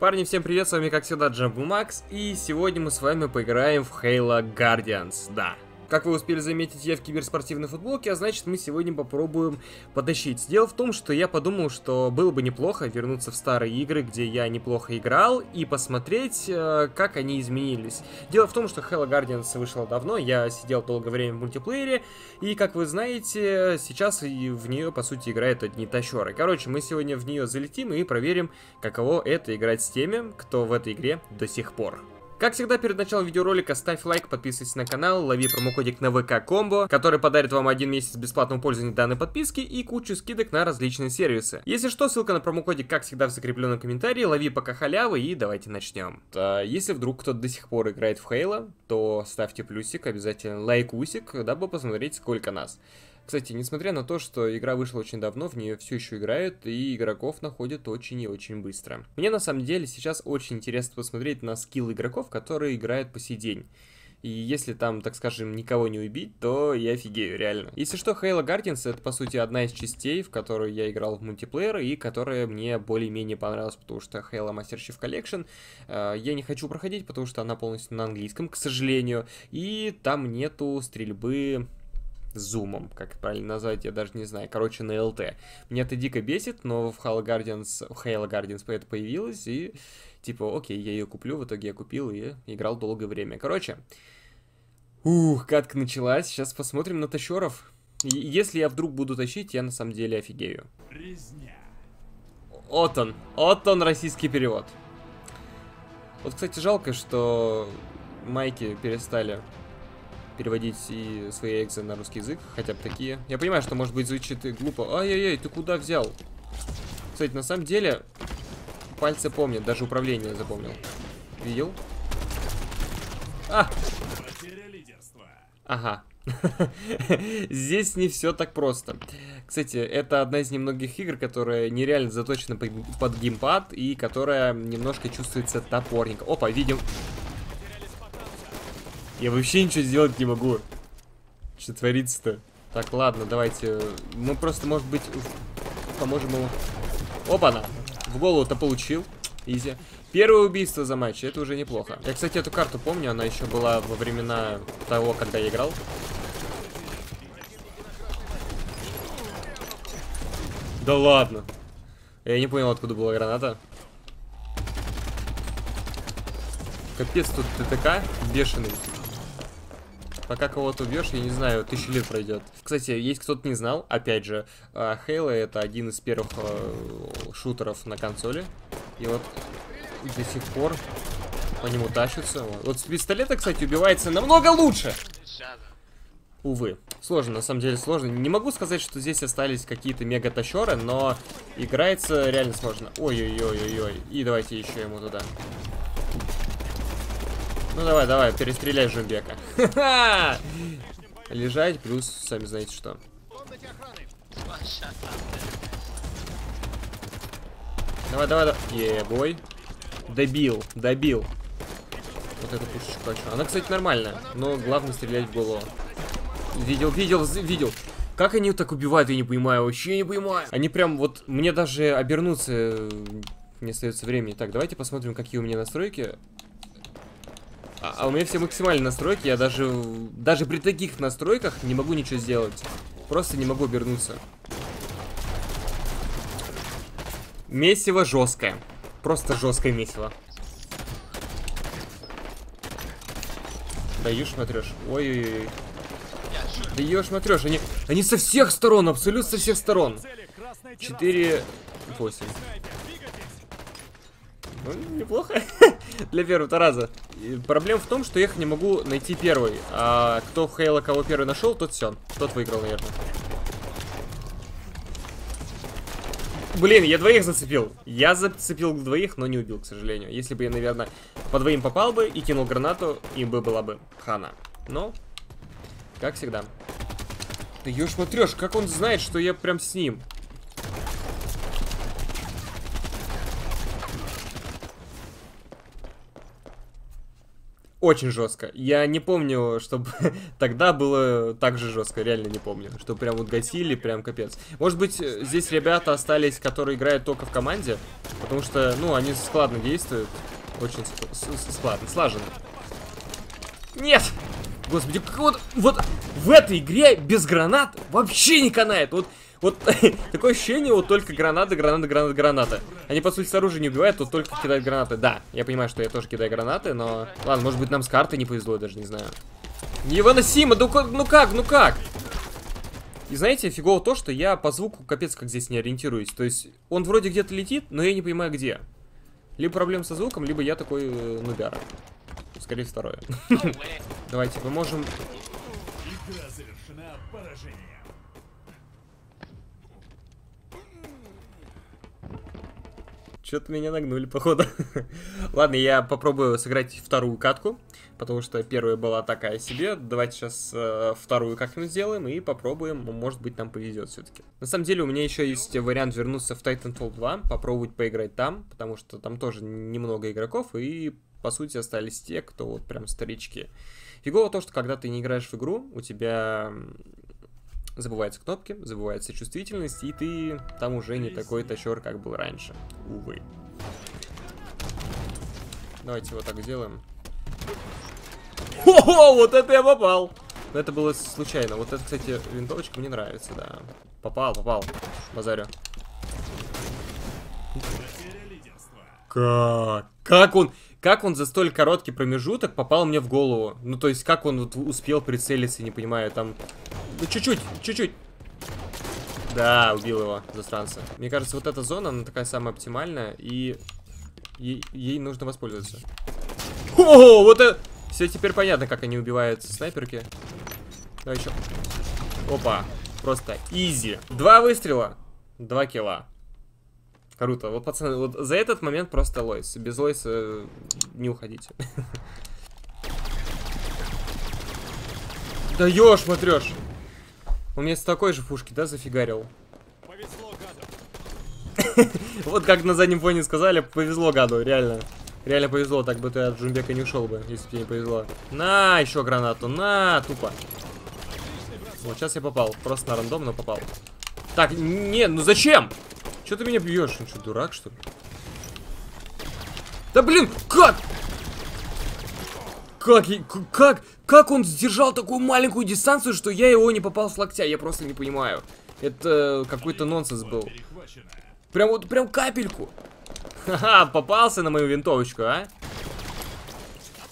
Парни, всем привет, с вами как всегда Джамбу Макс, и сегодня мы с вами поиграем в Halo Guardians, да. Как вы успели заметить, я в киберспортивной футболке, а значит мы сегодня попробуем потащить. Дело в том, что я подумал, что было бы неплохо вернуться в старые игры, где я неплохо играл, и посмотреть, э, как они изменились. Дело в том, что Halo Guardians вышла давно, я сидел долгое время в мультиплеере, и, как вы знаете, сейчас в нее, по сути, играют одни тащеры. Короче, мы сегодня в нее залетим и проверим, каково это играть с теми, кто в этой игре до сих пор. Как всегда, перед началом видеоролика ставь лайк, подписывайся на канал, лови промокодик на ВК Комбо, который подарит вам один месяц бесплатного пользования данной подписки и кучу скидок на различные сервисы. Если что, ссылка на промокодик, как всегда, в закрепленном комментарии, лови пока халявы и давайте начнем. А, если вдруг кто-то до сих пор играет в Хейла, то ставьте плюсик, обязательно лайкусик, дабы посмотреть, сколько нас. Кстати, несмотря на то, что игра вышла очень давно, в нее все еще играют, и игроков находят очень и очень быстро. Мне на самом деле сейчас очень интересно посмотреть на скилл игроков, которые играют по сей день. И если там, так скажем, никого не убить, то я офигею, реально. Если что, Halo Guardians это, по сути, одна из частей, в которую я играл в мультиплеер, и которая мне более-менее понравилась, потому что Halo Master Chief Collection э, я не хочу проходить, потому что она полностью на английском, к сожалению, и там нету стрельбы зумом, как правильно назвать, я даже не знаю. Короче, на ЛТ. Меня это дико бесит, но в Halo Guardians, в Halo Guardians это появилось, и типа, окей, я ее куплю, в итоге я купил и играл долгое время. Короче, ух, катка началась, сейчас посмотрим на тащеров. если я вдруг буду тащить, я на самом деле офигею. Резня. Вот он, вот он российский перевод. Вот, кстати, жалко, что майки перестали переводить и свои экзы на русский язык, хотя бы такие. Я понимаю, что может быть звучит и глупо. Ай-яй-яй, ты куда взял? Кстати, на самом деле, пальцы помнят, даже управление запомнил. Видел? А! Ага. Здесь не все так просто. Кстати, это одна из немногих игр, которая нереально заточена под геймпад и которая немножко чувствуется топорненько. Опа, видим я вообще ничего сделать не могу. Что творится-то? Так, ладно, давайте. Мы просто, может быть, поможем ему. Опа-на! В голову-то получил. Изи. Первое убийство за матч, это уже неплохо. Я, кстати, эту карту помню, она еще была во времена того, когда я играл. Да ладно. Я не понял, откуда была граната. Капец, тут ТТК бешеный. Пока кого-то убьешь, я не знаю, тысячу лет пройдет. Кстати, есть кто-то не знал, опять же, Хейла это один из первых э, шутеров на консоли. И вот до сих пор по нему тащатся. Вот с пистолета, кстати, убивается намного лучше. Увы. Сложно, на самом деле сложно. Не могу сказать, что здесь остались какие-то мега-тащеры, но играется реально сложно. Ой-ой-ой-ой-ой. И давайте еще ему туда. Ну давай, давай, перестреляй Жумбека. Лежать, плюс, сами знаете что. Давай, давай, давай. Ебой. Добил, добил. Вот эту пушечку хочу. Она, кстати, нормальная, но главное стрелять в голову. Видел, видел, видел. Как они так убивают, я не понимаю, вообще не понимаю. Они прям вот, мне даже обернуться э, не остается времени. Так, давайте посмотрим, какие у меня настройки. А, а у меня все максимальные настройки, я даже, даже при таких настройках не могу ничего сделать. Просто не могу обернуться. Месиво жесткое. Просто жесткое месиво. Даешь, смотришь. Ой-ой-ой. Даешь, смотришь. Они, они со всех сторон, абсолютно со всех сторон. 4, 8. Ну, неплохо. Для первого раза. Проблема в том, что я их не могу найти первый. А кто Хейла кого первый нашел, тот все. Тот выиграл, наверное. Блин, я двоих зацепил. Я зацепил двоих, но не убил, к сожалению. Если бы я, наверное, по двоим попал бы и кинул гранату, им бы была бы хана. Но, как всегда. Ты ешь смотришь, как он знает, что я прям с ним. Очень жестко. Я не помню, чтобы тогда было так же жестко, реально не помню. Что прям вот гасили, прям капец. Может быть, э, здесь ребята остались, которые играют только в команде, потому что, ну, они складно действуют. Очень складно, слаженно. Нет! Господи, вот, вот в этой игре без гранат вообще не канает. Вот вот такое ощущение, вот только гранаты, гранаты, гранаты, гранаты. Они, по сути, с оружия не убивают, тут только кидают гранаты. Да, я понимаю, что я тоже кидаю гранаты, но... Ладно, может быть, нам с карты не повезло, даже не знаю. Невыносимо, ну, ну как, ну как? И знаете, фигово то, что я по звуку капец как здесь не ориентируюсь. То есть, он вроде где-то летит, но я не понимаю где. Либо проблем со звуком, либо я такой э, нубяра. Скорее второе. Давайте, мы можем... Игра завершена поражением. Что-то меня нагнули, походу. Ладно, я попробую сыграть вторую катку, потому что первая была такая себе. Давайте сейчас э, вторую как-нибудь сделаем и попробуем, может быть, нам повезет все-таки. На самом деле, у меня еще есть вариант вернуться в Titanfall 2, попробовать поиграть там, потому что там тоже немного игроков, и, по сути, остались те, кто вот прям старички. Фигово то, что когда ты не играешь в игру, у тебя забываются кнопки, забывается чувствительность, и ты там уже не такой тащер, как был раньше. Увы. Давайте вот так сделаем. О, вот это я попал! Но это было случайно. Вот это, кстати, винтовочка мне нравится, да. Попал, попал. Базарю. Как? Как он, как он за столь короткий промежуток попал мне в голову? Ну, то есть, как он вот успел прицелиться, не понимаю, там ну, чуть-чуть, чуть-чуть. Да, убил его, засранца. Мне кажется, вот эта зона, она такая самая оптимальная, и ей, ей нужно воспользоваться. О, вот это... Все теперь понятно, как они убивают снайперки. Давай еще. Опа. Просто изи. Два выстрела. Два килла. Круто. Вот, пацаны, вот за этот момент просто лойс. Без лойса не уходите. Даешь, смотрешь. Он мне с такой же пушки, да, зафигарил? Повезло гаду. Вот как на заднем фоне сказали, повезло гаду, реально. Реально повезло, так бы ты от Джумбека не ушел бы, если бы тебе не повезло. На, еще гранату, на, тупо. Вот, сейчас я попал. Просто на рандом, но попал. Так, не, ну зачем? Че ты меня бьешь? Ну что, дурак, что ли? Да блин, как? Как, как, как он сдержал такую маленькую дистанцию, что я его не попал с локтя? Я просто не понимаю. Это какой-то нонсенс был. Прям вот, прям капельку. Ха-ха, попался на мою винтовочку, а?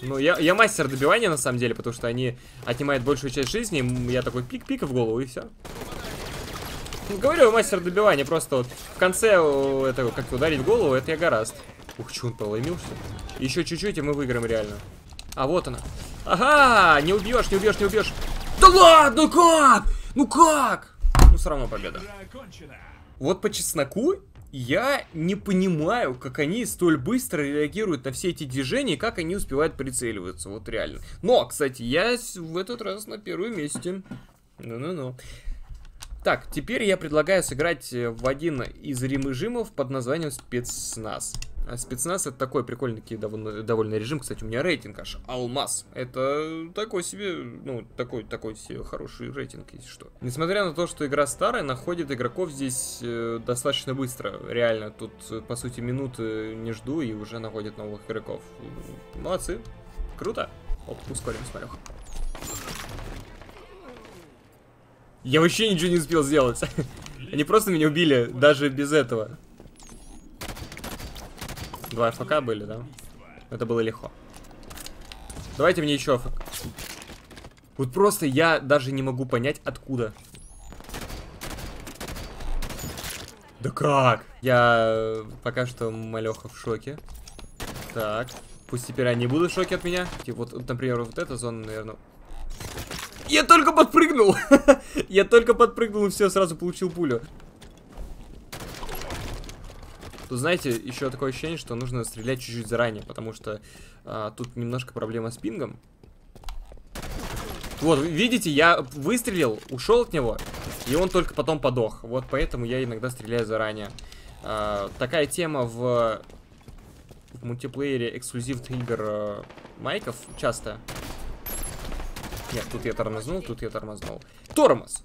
Ну, я, я мастер добивания, на самом деле, потому что они отнимают большую часть жизни. Я такой пик-пик в голову, и все. Говорю, мастер добивания, просто вот в конце этого, как ударить голову, это я гораст. Ух, что он поломился. Еще чуть-чуть, и мы выиграем реально. А вот она. Ага, не убьешь, не убьешь, не убьешь. Да ладно, как? Ну как? Ну все равно победа. Вот по чесноку я не понимаю, как они столь быстро реагируют на все эти движения, как они успевают прицеливаться, вот реально. Но, кстати, я в этот раз на первом месте. Ну-ну-ну. Так, теперь я предлагаю сыграть в один из режимов под названием спецназ. А спецназ это такой прикольный довольно, довольно режим. Кстати, у меня рейтинг аж алмаз. Это такой себе, ну, такой, такой себе хороший рейтинг, если что. Несмотря на то, что игра старая, находит игроков здесь э, достаточно быстро. Реально, тут, по сути, минуты не жду и уже находят новых игроков. Молодцы. Круто. Оп, ускорим, смотрю. Я вообще ничего не успел сделать. Они просто меня убили, даже без этого. Два ФК были, да? Это было легко. Давайте мне еще ФК. Вот просто я даже не могу понять, откуда. Да как? Я пока что малеха в шоке. Так. Пусть теперь они будут в шоке от меня. Типа вот, например, вот эта зона, наверное... Я только подпрыгнул! я только подпрыгнул и все, сразу получил пулю. Тут, знаете, еще такое ощущение, что нужно стрелять чуть-чуть заранее, потому что а, тут немножко проблема с пингом. Вот, видите, я выстрелил, ушел от него, и он только потом подох. Вот поэтому я иногда стреляю заранее. А, такая тема в в мультиплеере эксклюзивных игр э, майков часто. Нет, тут я тормознул, тут я тормознул. Тормоз!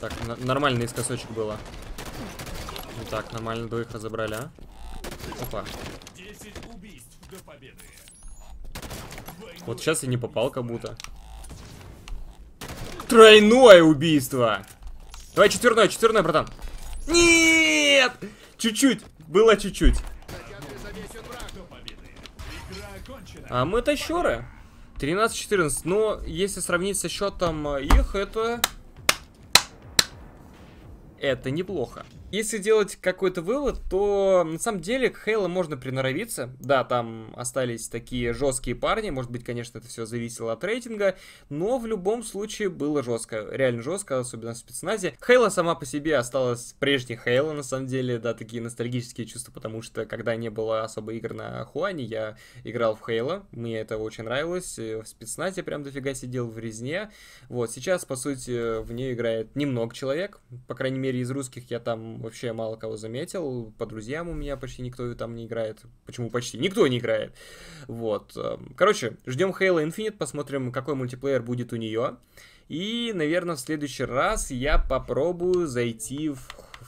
Так, нормальный искосочек было. Ну так, нормально двоих разобрали, а? Опа. Вот сейчас я не попал как будто. Тройное убийство! Давай четверное, четверное, братан. Нет! Чуть-чуть. Было чуть-чуть. А мы тащеры. 13-14. Но если сравнить со счетом их, это... Это неплохо. Если делать какой-то вывод, то на самом деле к Хейла можно приноровиться. Да, там остались такие жесткие парни, может быть, конечно, это все зависело от рейтинга, но в любом случае было жестко, реально жестко, особенно в спецназе. Хейла сама по себе осталась прежней Хейла, на самом деле, да, такие ностальгические чувства, потому что когда не было особо игр на Хуане, я играл в Хейла, мне это очень нравилось, в спецназе прям дофига сидел в резне. Вот, сейчас, по сути, в нее играет немного человек, по крайней мере, из русских я там вообще мало кого заметил. По друзьям у меня почти никто там не играет. Почему почти? Никто не играет. Вот. Эм, короче, ждем Halo Infinite, посмотрим, какой мультиплеер будет у нее. И, наверное, в следующий раз я попробую зайти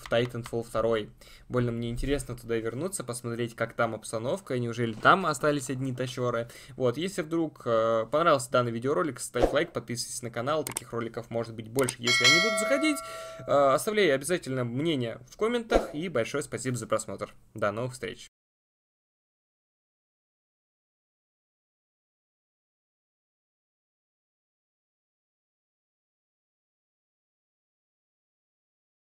в Titanfall 2. Больно мне интересно туда вернуться, посмотреть, как там обстановка, неужели там остались одни тащеры. Вот, если вдруг э, понравился данный видеоролик, ставь лайк, подписывайся на канал, таких роликов может быть больше, если они будут заходить. Э, оставляй обязательно мнение в комментах, и большое спасибо за просмотр. До новых встреч!